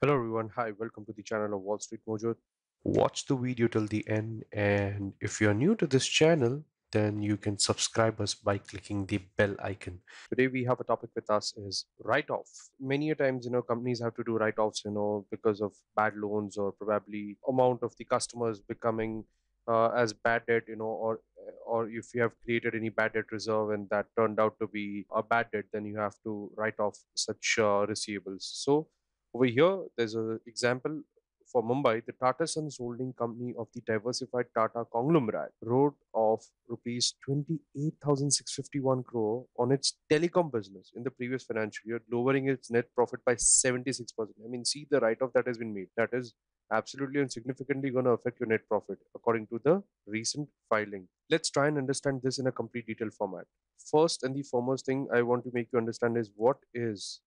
Hello everyone, hi, welcome to the channel of Wall Street Mojo. Watch the video till the end and if you're new to this channel, then you can subscribe us by clicking the bell icon. Today we have a topic with us is write-off. Many a times, you know, companies have to do write-offs, you know, because of bad loans or probably amount of the customers becoming uh, as bad debt, you know, or or if you have created any bad debt reserve and that turned out to be a bad debt, then you have to write off such uh, receivables. So over here, there's an example for Mumbai, the Tata Sons holding company of the diversified Tata conglomerate wrote off rupees 28,651 crore on its telecom business in the previous financial year, lowering its net profit by 76%. I mean, see the write off that has been made. That is absolutely and significantly going to affect your net profit according to the recent filing. Let's try and understand this in a complete detail format. First and the foremost thing I want to make you understand is what is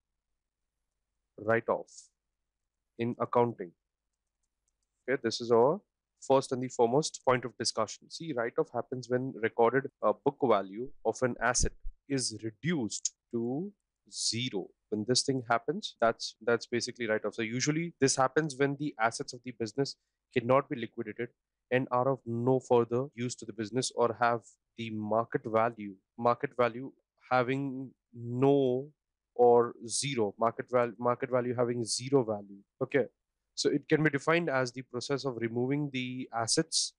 write off in accounting. Okay, this is our first and the foremost point of discussion. See, write off happens when recorded uh, book value of an asset is reduced to zero when this thing happens that's that's basically write off so usually this happens when the assets of the business cannot be liquidated and are of no further use to the business or have the market value market value having no or zero market value market value having zero value okay? So it can be defined as the process of removing the assets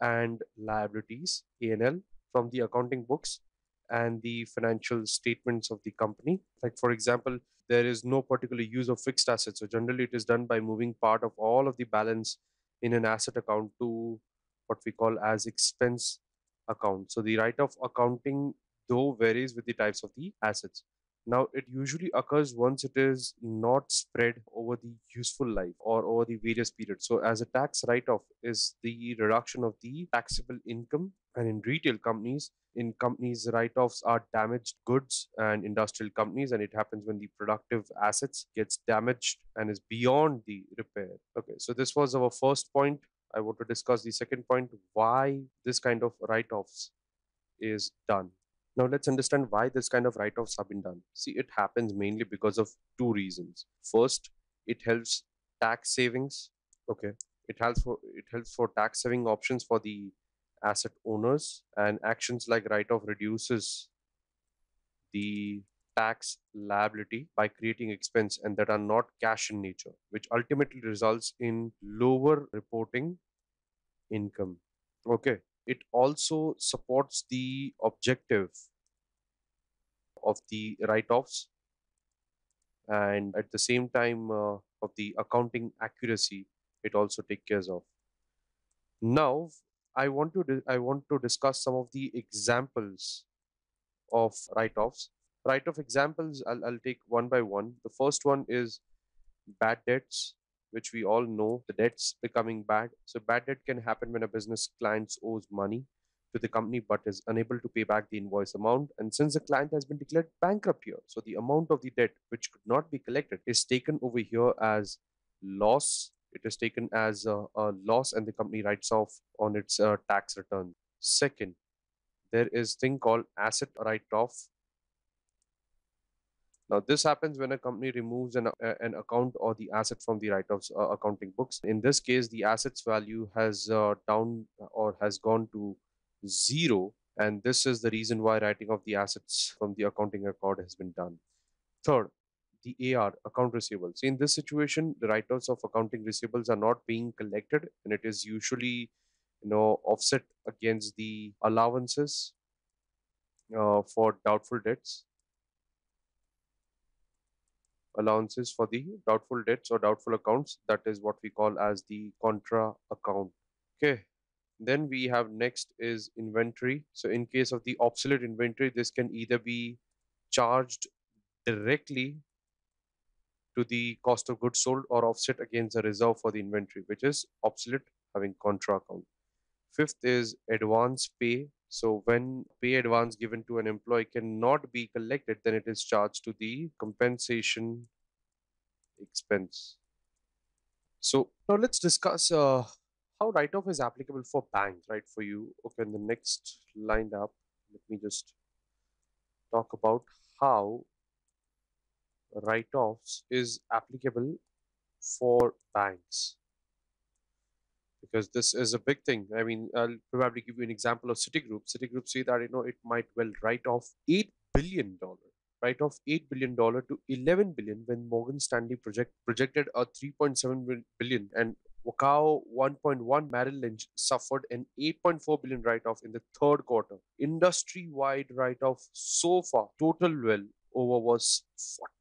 and liabilities ANL from the accounting books and the financial statements of the company. Like for example there is no particular use of fixed assets. So generally it is done by moving part of all of the balance in an asset account to what we call as expense account. So the write off accounting though varies with the types of the assets now, it usually occurs once it is not spread over the useful life or over the various periods. So, as a tax write off is the reduction of the taxable income. And in retail companies, in companies, write offs are damaged goods and industrial companies, and it happens when the productive assets gets damaged and is beyond the repair. Okay, so this was our first point. I want to discuss the second point why this kind of write offs is done. Now let's understand why this kind of write-offs have been done. See, it happens mainly because of two reasons. First, it helps tax savings. Okay, it helps for it helps for tax saving options for the asset owners, and actions like write-off reduces the tax liability by creating expense and that are not cash in nature, which ultimately results in lower reporting income. Okay, it also supports the objective of the write-offs and at the same time uh, of the accounting accuracy it also takes care of. Now i want to i want to discuss some of the examples of write-offs. Write-off examples I'll, I'll take one by one. The first one is bad debts which we all know the debts becoming bad. So bad debt can happen when a business client owes money to the company but is unable to pay back the invoice amount. And since the client has been declared bankrupt here, so the amount of the debt which could not be collected is taken over here as loss. It is taken as a, a loss and the company writes off on its uh, tax return. Second, there is thing called asset write-off now, this happens when a company removes an, uh, an account or the asset from the write-offs uh, accounting books. In this case, the assets value has uh, down or has gone to zero, and this is the reason why writing off the assets from the accounting record has been done. Third, the AR account receivables. In this situation, the write-offs of accounting receivables are not being collected, and it is usually, you know, offset against the allowances uh, for doubtful debts allowances for the doubtful debts or doubtful accounts. That is what we call as the contra account. Okay. Then we have next is inventory. So in case of the obsolete inventory, this can either be charged directly to the cost of goods sold or offset against the reserve for the inventory, which is obsolete having contra account. Fifth is advance pay. So when pay advance given to an employee cannot be collected, then it is charged to the compensation expense. So now let's discuss uh, how write-off is applicable for banks, right? For you, okay. In the next lined up, let me just talk about how write-offs is applicable for banks because this is a big thing. I mean, I'll probably give you an example of Citigroup. Citigroup say that you know it might well write off eight billion dollar, write off eight billion dollar to eleven billion when Morgan Stanley project projected a three point seven billion and Wachovia 1.1 Merrill Lynch suffered an 8.4 billion write-off in the third quarter. Industry-wide write-off so far, total well over was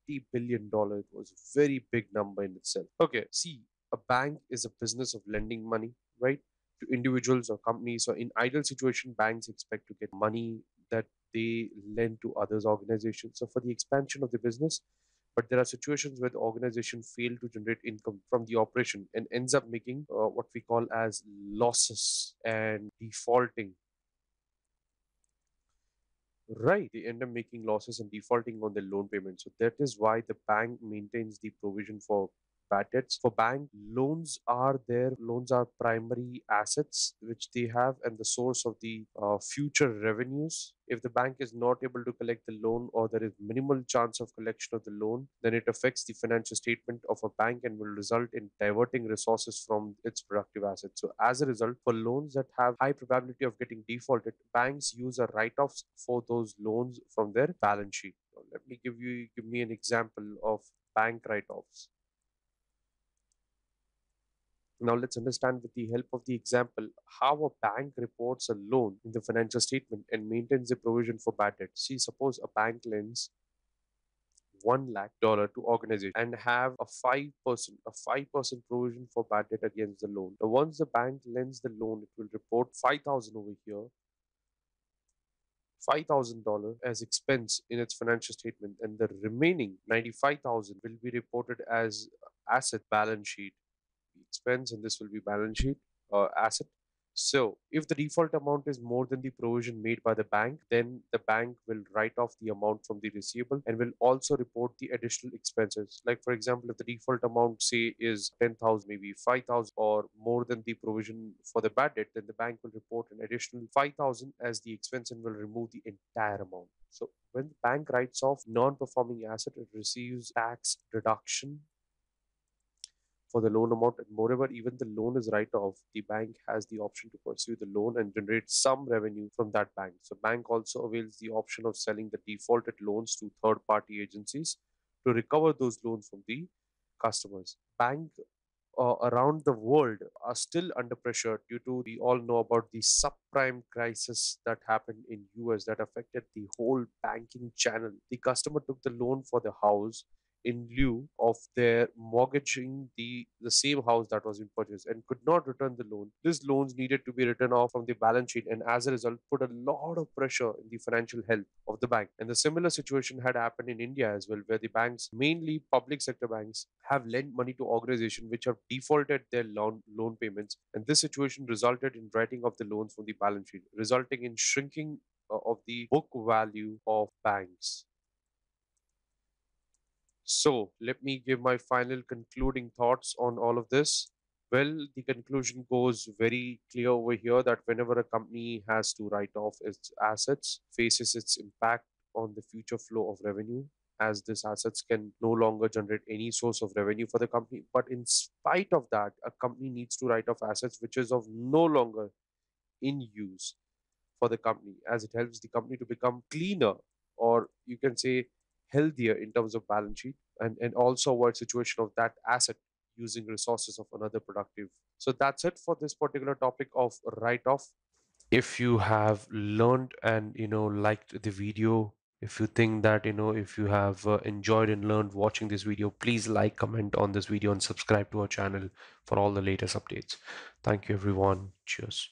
40 billion dollar. It was a very big number in itself. Okay, see, a bank is a business of lending money, right? To individuals or companies. So in ideal situation, banks expect to get money that they lend to others organizations. So for the expansion of the business, but there are situations where the organization fail to generate income from the operation and ends up making uh, what we call as losses and defaulting right they end up making losses and defaulting on their loan payments so that is why the bank maintains the provision for for bank. Loans are their loans are primary assets which they have and the source of the uh, future revenues. If the bank is not able to collect the loan or there is minimal chance of collection of the loan then it affects the financial statement of a bank and will result in diverting resources from its productive assets. So as a result for loans that have high probability of getting defaulted banks use a write-offs for those loans from their balance sheet. Now, let me give you give me an example of bank write-offs now let's understand with the help of the example how a bank reports a loan in the financial statement and maintains a provision for bad debt. See, suppose a bank lends one lakh dollar to organization and have a five percent a five percent provision for bad debt against the loan. Now, once the bank lends the loan, it will report five thousand over here, five thousand dollar as expense in its financial statement, and the remaining ninety five thousand will be reported as asset balance sheet expense and this will be balance sheet uh, asset. So if the default amount is more than the provision made by the bank, then the bank will write off the amount from the receivable and will also report the additional expenses. Like for example, if the default amount say is 10,000, maybe 5,000 or more than the provision for the bad debt, then the bank will report an additional 5,000 as the expense and will remove the entire amount. So when the bank writes off non-performing asset, it receives tax deduction for the loan amount. And moreover, even the loan is write off, the bank has the option to pursue the loan and generate some revenue from that bank. So bank also avails the option of selling the defaulted loans to third party agencies to recover those loans from the customers. Bank uh, around the world are still under pressure due to we all know about the subprime crisis that happened in US that affected the whole banking channel. The customer took the loan for the house in lieu of their mortgaging the, the same house that was in purchase and could not return the loan. These loans needed to be written off from the balance sheet and as a result put a lot of pressure in the financial health of the bank. And the similar situation had happened in India as well, where the banks, mainly public sector banks, have lent money to organizations which have defaulted their loan, loan payments. And this situation resulted in writing off the loans from the balance sheet, resulting in shrinking uh, of the book value of banks. So let me give my final concluding thoughts on all of this. Well, the conclusion goes very clear over here that whenever a company has to write off its assets, faces its impact on the future flow of revenue, as these assets can no longer generate any source of revenue for the company. But in spite of that, a company needs to write off assets which is of no longer in use for the company, as it helps the company to become cleaner, or you can say healthier in terms of balance sheet and, and also avoid situation of that asset using resources of another productive. So that's it for this particular topic of write-off. If you have learned and you know liked the video, if you think that you know if you have uh, enjoyed and learned watching this video, please like, comment on this video and subscribe to our channel for all the latest updates. Thank you everyone. Cheers.